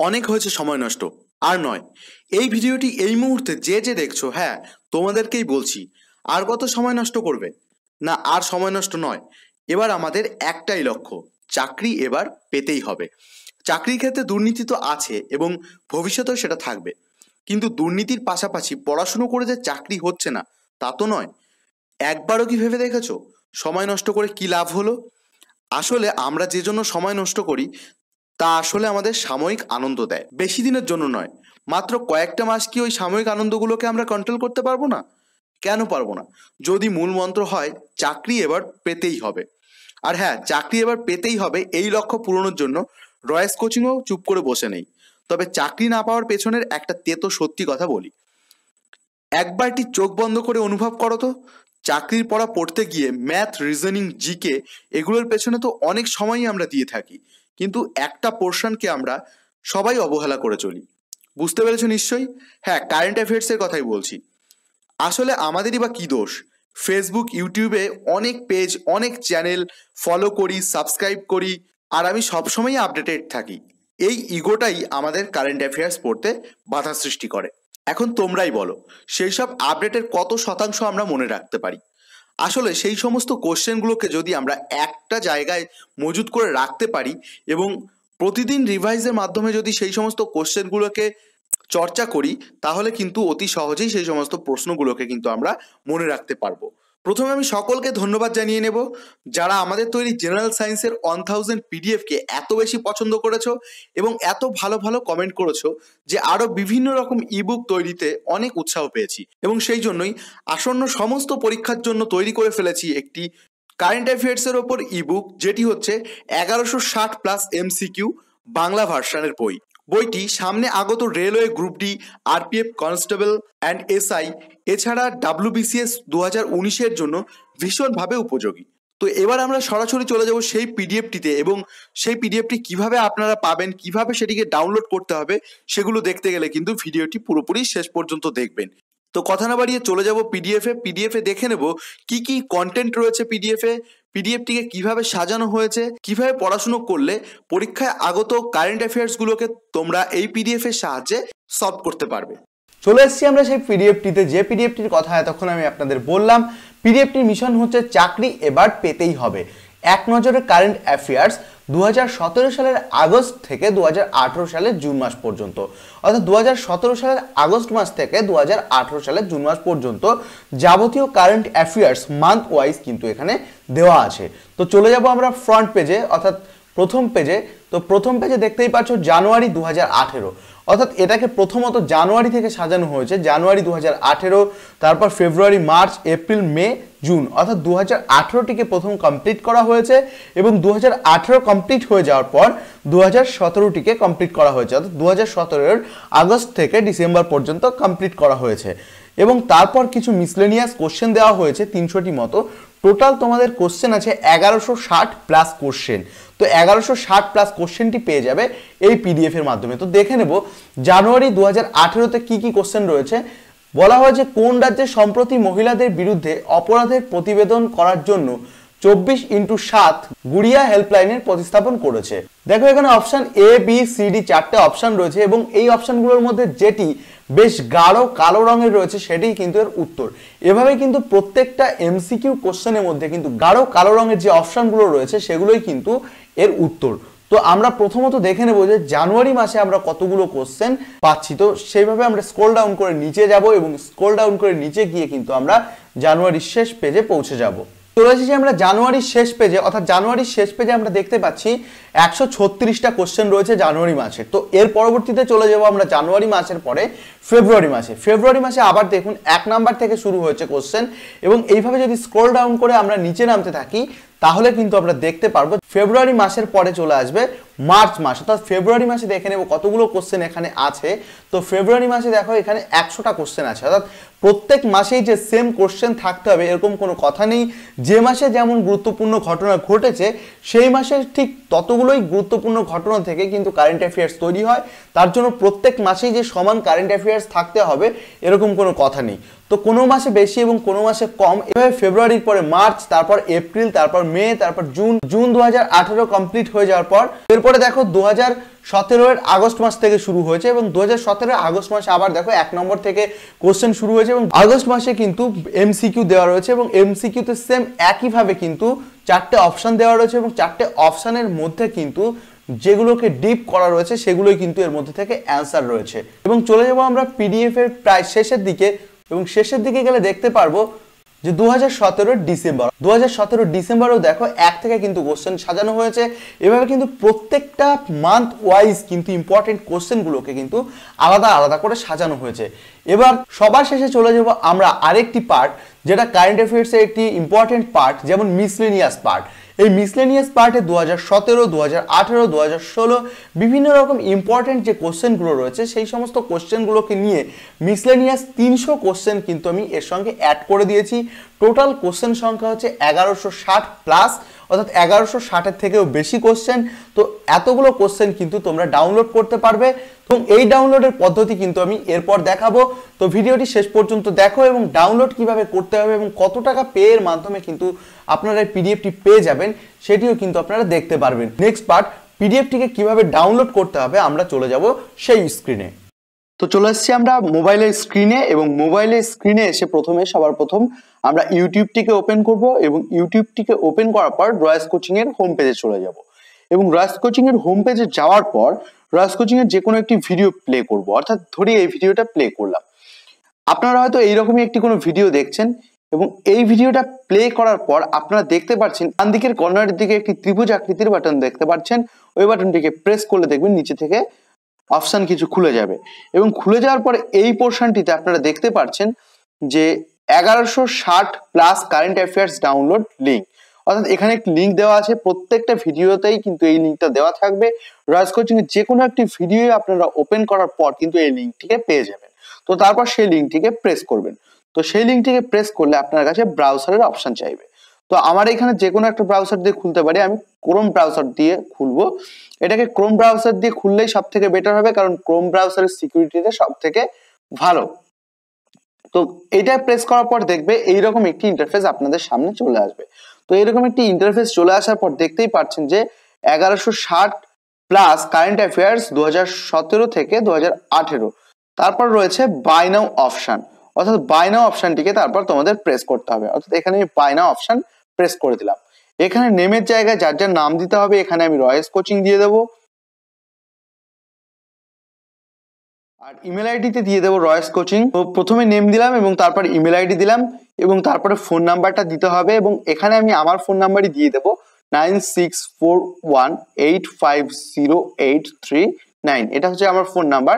অনেক হয়েছে, সময় নষ্ট। আর নয়, এই ভিডিওটি এই মুহূর্তে যে যে দেখছ হ্যাঁ তোমাদেরকেই বলছি, আর কত সময় নষ্ট করবে? না, আর সময় নষ্ট নয়। এবার আমাদের একটাই লক্ষ্য, চাকরি এবার পেতেই হবে। চাকরির ক্ষেত্রে দুর্নীতি তো আছে এবং ভবিষ্যতেও সেটা থাকবে। কিন্তু দুর্নীতির পাশাপাশি পড়াশুনো করে যে চাকরি হচ্ছে না, তা তো নয়। একবারও কি ভেবে দেখেছ? সময় নষ্ট করে কি লাভ হলো? আসলে আমরা যে জন্য সময় নষ্ট করি তা আসলে আমাদের সাময়িক আনন্দ দেয়। বেশি দিনের জন্য নয়, মাত্র কয়েকটা মাস কি ওই সাময়িক আনন্দগুলোকে আমরা কন্ট্রোল করতে পারব না? কেন পারব না? যদি মূল মন্ত্র হয়, চাকরি এবার পেতেই হবে। আর হ্যাঁ চাকরি এবার পেতেই হবে এই লক্ষ্য পূরণের জন্য রয়েস কোচিংও চুপ করে বসে নেই। তবে চাকরি না পাওয়ার পেছনের একটা তেতো সত্যি কথা বলি। একবারটি চোখ বন্ধ করে অনুভব করো তো? চাকরির পড়া পড়তে গিয়ে ম্যাথ রিজনিং জিকে এগুলোর পেছনে তো অনেক সময়ই আমরা দিয়ে থাকি। কিন্তু একটা পোর্শনকে আমরা সবাই অবহেলা করে চলি। বুঝতে পেরেছ নিশ্চয়ই? হ্যাঁ কারেন্ট অ্যাফেয়ার্সের কথাই বলছি। আসলে আমাদেরই বা কী দোষ? ফেসবুক ইউটিউবে অনেক পেজ অনেক চ্যানেল ফলো করি সাবস্ক্রাইব করি, আর আমি সবসময়ই আপডেটেড থাকি। এই ইগোটাই আমাদের কারেন্ট অ্যাফেয়ার্স পড়তে বাধা সৃষ্টি করে। এখন তোমরাই বলো সেই সব আপডেটের কত শতাংশ আমরা মনে রাখতে পারি? আসলে সেই সমস্ত কোশ্চেনগুলোকে যদি আমরা একটা জায়গায় মজুত করে রাখতে পারি এবং প্রতিদিন রিভাইজের মাধ্যমে যদি সেই সমস্ত কোশ্চেনগুলোকে চর্চা করি, তাহলে কিন্তু অতি সহজেই সেই সমস্ত প্রশ্নগুলোকে কিন্তু আমরা মনে রাখতে পারব। প্রথমে আমি সকলকে ধন্যবাদ জানিয়ে নেব যারা আমাদের তৈরি জেনারেল সায়েন্সের ওয়ান থাউজেন্ড পিডিএফকে এত বেশি পছন্দ করেছ এবং এত ভালো ভালো কমেন্ট করেছ যে আরও বিভিন্ন রকম ইবুক তৈরিতে অনেক উৎসাহ পেয়েছি। এবং সেই জন্যই আসন্ন সমস্ত পরীক্ষার জন্য তৈরি করে ফেলেছি একটি কারেন্ট অ্যাফেয়ার্সের ওপর ইবুক যেটি হচ্ছে এগারোশো ষাট প্লাস এমসিকিউ বাংলা ভার্সানের বই। বইটি সামনে আগত railway group D RPF constable and SI, এছাড়া ডাব্লিউবিসিএস দু হাজার উনিশের জন্য ভীষণভাবে উপযোগী। তো এবার আমরা সরাসরি চলে যাব সেই পিডিএফটিতে এবং সেই পিডিএফটি কীভাবে আপনারা পাবেন, কীভাবে সেটিকে ডাউনলোড করতে হবে, সেগুলো দেখতে গেলে কিন্তু ভিডিওটি পুরোপুরি শেষ পর্যন্ত দেখবেন। তো কথা না বাড়িয়ে চলে যাব পিডিএফে। পিডিএফে দেখে নেব কি কি কন্টেন্ট রয়েছে পিডিএফে পিডিএফটিকে কীভাবে সাজানো হয়েছে, কীভাবে পড়াশুনো করলে পরীক্ষায় আগত কারেন্ট অ্যাফেয়ার্সগুলোকে তোমরা এই পিডিএফ এর সাহায্যে সলভ করতে পারবে। চলে এসেছি আমরা সেই পিডিএফটিতে যে পিডিএফটির কথা এতক্ষণ আমি আপনাদের বললাম পিডিএফটির মিশন হচ্ছে চাকরি এবার পেতেই হবে। এক নজরে কারেন্ট অ্যাফেয়ার্স দুহাজার সতেরো সালের আগস্ট থেকে দু হাজার আঠেরো সালের জুন মাস পর্যন্ত। অর্থাৎ দু হাজার সতেরো সালের আগস্ট মাস থেকে দু হাজার আঠেরো সালের জুন মাস পর্যন্ত যাবতীয় কারেন্ট অ্যাফেয়ার্স মান্থ ওয়াইজ কিন্তু এখানে দেওয়া আছে। তো চলে যাব আমরা ফ্রন্ট পেজে অর্থাৎ প্রথম পেজে তো প্রথম পেজে দেখতেই পাচ্ছ জানুয়ারি দু হাজার আঠেরো। অর্থাৎ এটাকে প্রথমত জানুয়ারি থেকে সাজানো হয়েছে, জানুয়ারি দু হাজার আঠেরো, তারপর ফেব্রুয়ারি, মার্চ, এপ্রিল, মে, জুন। অর্থাৎ দু টিকে প্রথম কমপ্লিট করা হয়েছে এবং দু হাজার আঠেরো কমপ্লিট হয়ে যাওয়ার পর দু টিকে কমপ্লিট করা হয়েছে। অর্থাৎ দু হাজার আগস্ট থেকে ডিসেম্বর পর্যন্ত কমপ্লিট করা হয়েছে। এবং তারপর কিছু মিসলেনিয়াস কোশ্চেন দেওয়া হয়েছে তিনশোটি মতো। টোটাল তোমাদের কোশ্চেন আছে এগারোশো ষাট প্লাস কোশ্চেন তো এগারোশো ষাট প্লাস কোশ্চেনটি পেয়ে যাবে এই পিডিএফ এর মাধ্যমে। তো দেখে নেব, জানুয়ারি দু হাজার আঠেরোতে কী কী কোশ্চেন রয়েছে? বলা হয়েছে কোন রাজ্যে সম্প্রতি মহিলাদের বিরুদ্ধে অপরাধের প্রতিবেদন করার জন্য চব্বিশ ইন্টু সাত গুড়িয়া হেল্পলাইনের প্রতিস্থাপন করেছে। দেখো এখানে option A B C D চারটে অপশন রয়েছে এবং এই অপশনগুলোর মধ্যে যেটি বেশ গাঢ় কালো রঙের রয়েছে, সেটাই কিন্তু এর উত্তর। এভাবে কিন্তু প্রত্যেকটা এমসিকিউ কোশ্চেনের মধ্যে কিন্তু গাঢ় কালো রঙের যে অপশনগুলো রয়েছে, সেগুলোই কিন্তু এর উত্তর। তো আমরা প্রথমত দেখে নেব যে জানুয়ারি মাসে আমরা কতগুলো কোশ্চেন পাচ্ছি। তো সেইভাবে আমরা স্ক্রোল ডাউন করে নিচে যাব এবং স্ক্রোল ডাউন করে নিচে গিয়ে কিন্তু আমরা জানুয়ারির শেষ পেজে পৌঁছে যাব। চলে এসেছি আমরা জানুয়ারির শেষ পেজে অর্থাৎ জানুয়ারির শেষ পেজে আমরা দেখতে পাচ্ছি একশো ছত্রিশটা কোশ্চেন রয়েছে জানুয়ারি মাসে। তো এর পরবর্তীতে চলে যাব আমরা জানুয়ারি মাসের পরে ফেব্রুয়ারি মাসে। ফেব্রুয়ারি মাসে আবার দেখুন এক নাম্বার থেকে শুরু হয়েছে কোশ্চেন এবং এইভাবে যদি স্ক্রোল ডাউন করে আমরা নিচে নামতে থাকি তাহলে কিন্তু আমরা দেখতে পারব ফেব্রুয়ারি মাসের পরে চলে আসবে মার্চ মাস। অর্থাৎ ফেব্রুয়ারি মাসে দেখে নেব কতগুলো কোশ্চেন এখানে আছে। তো ফেব্রুয়ারি মাসে দেখো এখানে একশোটা কোশ্চেন আছে। অর্থাৎ প্রত্যেক মাসেই যে সেম কোশ্চেন থাকতে হবে, এরকম কোনো কথা নেই। যে মাসে যেমন গুরুত্বপূর্ণ ঘটনা ঘটেছে, সেই মাসে ঠিক ততগুলোই গুরুত্বপূর্ণ ঘটনা থেকে কিন্তু কারেন্ট অ্যাফেয়ার্স তৈরি হয়। তার জন্য প্রত্যেক মাসেই যে সমান কারেন্ট অ্যাফেয়ার্স থাকতে হবে, এরকম কোনো কথা নেই। তো কোনো মাসে বেশি এবং কোনো মাসে কম। এভাবে ফেব্রুয়ারির পরে মার্চ, তারপর এপ্রিল, তারপর মে, তারপর জুন জুন দু হাজার আঠারো কমপ্লিট হয়ে যাওয়ার পর, এরপরে দেখো দু হাজার সতেরোর আগস্ট মাস থেকে শুরু হয়েছে এবং দু হাজার আগস্ট মাসে আবার দেখো এক নম্বর থেকে কোশ্চেন শুরু হয়েছে এবং আগস্ট মাসে কিন্তু এমসিকিউ দেওয়া রয়েছে এবং এমসিকিউতে সেম একইভাবে কিন্তু চারটে অপশান দেওয়া রয়েছে এবং চারটে অপশানের মধ্যে কিন্তু যেগুলোকে ডিপ করা রয়েছে সেগুলোই কিন্তু এর মধ্যে থেকে অ্যান্সার রয়েছে। এবং চলে যাব আমরা পিডিএফ এর প্রায় শেষের দিকে। এবং শেষের দিকে গেলে দেখতে পারব যে দু হাজার সতেরো ডিসেম্বর। দু হাজার ডিসেম্বরও দেখো, এক থেকে কিন্তু কোশ্চেন সাজানো হয়েছে। এভাবে কিন্তু প্রত্যেকটা মান্থ ওয়াইজ কিন্তু ইম্পর্টেন্ট কোশ্চেনগুলোকে কিন্তু আলাদা আলাদা করে সাজানো হয়েছে। এবার সবার শেষে চলে যাব আমরা আরেকটি পার্ট যেটা কারেন্ট অ্যাফেয়ার্সের একটি ইম্পর্টেন্ট পার্ট যেমন মিসলিনিয়াস পার্ট এই মিসলেনিয়াস পার্টে দু হাজার সতেরো দু হাজার আঠেরো দু হাজার ষোলো বিভিন্ন রকম ইম্পর্টেন্ট যে কোশ্চেনগুলো রয়েছে, সেই সমস্ত কোশ্চেনগুলোকে নিয়ে মিসলেনিয়াস তিনশো কোশ্চেন কিন্তু আমি এর সঙ্গে অ্যাড করে দিয়েছি। টোটাল কোশ্চেন সংখ্যা হচ্ছে এগারোশো ষাট প্লাস অর্থাৎ এগারোশো ষাটের থেকেও বেশি কোশ্চেন তো এতগুলো কোশ্চেন কিন্তু তোমরা ডাউনলোড করতে পারবে। এবং এই ডাউনলোডের পদ্ধতি কিন্তু আমি এরপর দেখাবো। তো ভিডিওটি শেষ পর্যন্ত দেখো এবং ডাউনলোড কীভাবে করতে হবে এবং কত টাকা পে এর মাধ্যমে কিন্তু আপনারা এই পিডিএফটি পেয়ে যাবেন, সেটিও কিন্তু আপনারা দেখতে পারবেন। নেক্সট পার্ট পিডিএফটিকে কীভাবে ডাউনলোড করতে হবে আমরা চলে যাব সেই স্ক্রিনে তো চলে এসেছি আমরা মোবাইলের স্ক্রিনে এবং মোবাইলের স্ক্রিনে এসে প্রথমে সবার প্রথম আমরা ইউটিউবটিকে ওপেন করব এবং ইউটিউবটিকে ওপেন করার পর রয়েস কোচিং এর হোম পেজে চলে যাব। এবং রয়েস কোচিং এর হোম পেজে যাওয়ার পর রয়েস কোচিং এর যে কোনো একটি ভিডিও প্লে করব। অর্থাৎ ধরি এই ভিডিওটা প্লে করলাম। আপনারা হয়তো এইরকমই একটি কোনো ভিডিও দেখছেন এবং এই ভিডিওটা প্লে করার পর আপনারা দেখতে পাচ্ছেন, ডান দিকের কর্নারের দিকে একটি ত্রিভুজ আকৃতির বাটন দেখতে পাচ্ছেন। ওই বাটনটিকে প্রেস করলে দেখবেন নিচে থেকে অপশান কিছু খুলে যাবে। এবং খুলে যাওয়ার পরে এই পোর্শনটিতে আপনারা দেখতে পাচ্ছেন যে এগারোশো ষাট plus current affairs download link অর্থাৎ এখানে একটি লিঙ্ক দেওয়া আছে, প্রত্যেকটা ভিডিওতেই কিন্তু এই লিঙ্কটা দেওয়া থাকবে। রয়েস কোচিং এর যে কোনো একটি ভিডিও আপনারা ওপেন করার পর কিন্তু এই লিঙ্কটিকে পেয়ে যাবেন। তো তারপর সেই লিঙ্কটিকে প্রেস করবেন। তো সেই লিঙ্কটিকে প্রেস করলে আপনার কাছে ব্রাউজারের অপশন চাইবে। তো আমার এখানে যে কোনো একটা ব্রাউজার দিয়ে খুলতে পারি, আমি ক্রোম ব্রাউজার দিয়ে খুলবো। এটাকে ক্রোম ব্রাউজার দিয়ে খুললেই সব থেকে বেটার হবে, কারণ ক্রোম ব্রাউজারের সিকিউরিটিটা সব থেকে ভালো। তো এটা প্রেস করার পর দেখবে এইরকম একটি ইন্টারফেস আপনাদের সামনে চলে আসবে। তো এরকম একটি ইন্টারফেস চলে আসার পর দেখতেই পাচ্ছেন যে এগারোশো ষাট প্লাস কারেন্ট অ্যাফেয়ার্স দু হাজার সতেরো থেকে দু হাজার আঠেরো। তারপর রয়েছে বাই নাও অপশান অর্থাৎ বাই নাও অপশানটিকে তারপর তোমাদের প্রেস করতে হবে। অর্থাৎ এখানে আমি বাই নাও অপশান প্রেস করে দিলাম। এখানে নেমের জায়গায় যার যার নাম দিতে হবে, এখানে আমি রয়েস কোচিং দিয়ে দেবো। আর ইমেল আইডিতে দিয়ে দেবো রয়েস কোচিং তো প্রথমে নেম দিলাম এবং তারপর ইমেল আইডি দিলাম এবং তারপরে ফোন নাম্বারটা দিতে হবে এবং এখানে আমি আমার ফোন নাম্বারই দিয়ে দেবো nine six four one eight five zero eight three nine এটা হচ্ছে আমার ফোন নাম্বার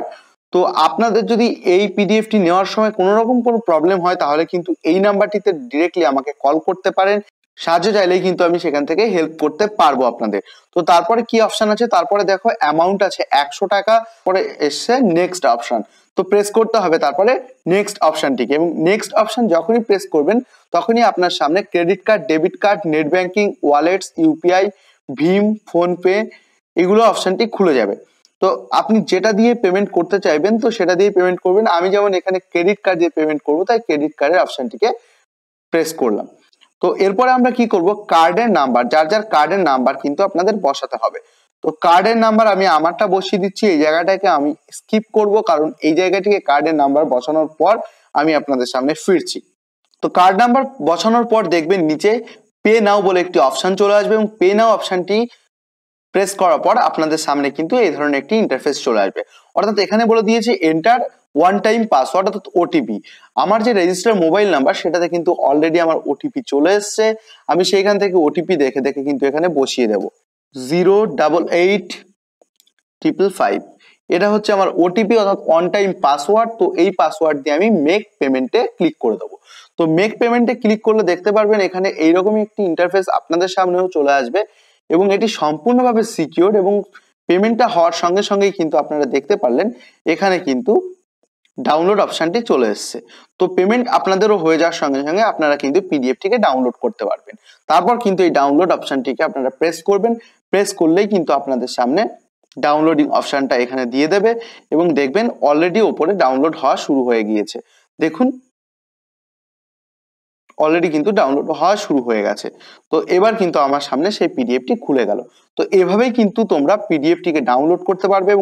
তো আপনাদের যদি এই পিডিএফটি নেওয়ার সময় কোনো রকম কোনো প্রবলেম হয়, তাহলে কিন্তু এই নাম্বারটিতে ডিরেক্টলি আমাকে কল করতে পারেন। সাহায্য চাইলেই কিন্তু আমি সেখান থেকে হেল্প করতে পারব আপনাদের। তো তারপরে কি অপশন আছে? তারপরে দেখো অ্যামাউন্ট আছে একশো টাকা, পরে এসছে নেক্সট অপশন তো প্রেস করতে হবে তারপরে নেক্সট অপশনটিকে এবং নেক্সট অপশন যখনই প্রেস করবেন, তখনই আপনার সামনে credit card debit card net banking wallets UPI Bhim, PhonePe এগুলো অপশনটি খুলে যাবে। তো আপনি যেটা দিয়ে পেমেন্ট করতে চাইবেন, তো সেটা দিয়ে পেমেন্ট করবেন। আমি যেমন এখানে ক্রেডিট কার্ড দিয়ে পেমেন্ট করব, তাই ক্রেডিট কার্ডের অপশনটিকে প্রেস করলাম। তো এরপরে আমরা কি করব? কার্ডের নাম্বার যার যার কার্ডের নাম্বার কিন্তু আপনাদের বসাতে হবে। তো কার্ডের নাম্বার আমি আমারটা বসিয়ে দিচ্ছি, এই জায়গাটাকে আমি স্কিপ করব, কারণ এই জায়গাটিকে কার্ডের নাম্বার বসানোর পর আমি আপনাদের সামনে ফিরছি। তো কার্ড নাম্বার বসানোর পর দেখবেন নিচে পে নাও বলে একটি অপশান চলে আসবে এবং পে নাও অপশানটি প্রেস করার পর আপনাদের সামনে কিন্তু এই ধরনের একটি ইন্টারফেস চলে আসবে। অর্থাৎ এখানে বলে দিয়েছে এন্টার ওয়ান টাইম পাসওয়ার্ড অর্থাৎ ওটিপি আমার যে রেজিস্টার মোবাইল নাম্বার সেটাতে কিন্তু অলরেডি আমার ওটিপি চলে এসছে। আমি সেইখান থেকে ওটিপি দেখে দেখে কিন্তু এখানে বসিয়ে দেব। Zero double eight triple five এটা হচ্ছে আমার ওটিপি অর্থাৎ ওয়ান টাইম পাসওয়ার্ড তো এই পাসওয়ার্ড দিয়ে আমি মেক পেমেন্টে ক্লিক করে দেবো। তো মেক পেমেন্টে ক্লিক করলে দেখতে পারবেন এখানে এইরকমই একটি ইন্টারফেস আপনাদের সামনেও চলে আসবে এবং এটি সম্পূর্ণভাবে সিকিওর এবং পেমেন্টটা হওয়ার সঙ্গে সঙ্গেই কিন্তু আপনারা দেখতে পারলেন। এখানে কিন্তু ডাউনলোড অপশানটি চলে এসছে। তো পেমেন্ট আপনাদেরও হয়ে যাওয়ার সঙ্গে সঙ্গে আপনারা কিন্তু পিডিএফটিকে ডাউনলোড করতে পারবেন। তারপর কিন্তু এই ডাউনলোড অপশানটিকে আপনারা প্রেস করবেন। প্রেস করলেই কিন্তু আপনাদের সামনে ডাউনলোডিং অপশানটা এখানে দিয়ে দেবে এবং দেখবেন অলরেডি ওপরে ডাউনলোড হওয়া শুরু হয়ে গিয়েছে। দেখুন অলরেডি কিন্তু ডাউনলোড হওয়া শুরু হয়ে গেছে। তো এবার কিন্তু আমার সামনে সেই পিডিএফটি খুলে গেল। তো এভাবেই কিন্তু তোমরা পিডিএফটিকে ডাউনলোড করতে পারবে